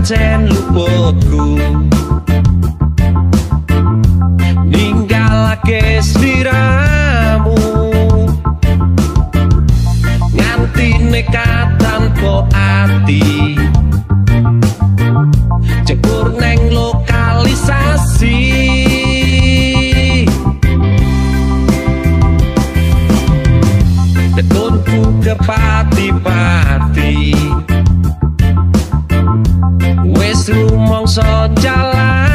pancen luputku. Ninggalake sliramu. Nganti nekat tanpa ati. Jebur neng lokalisasi. Detunku ke Lumangsot jalan.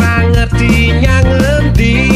ra ngerti nyangendi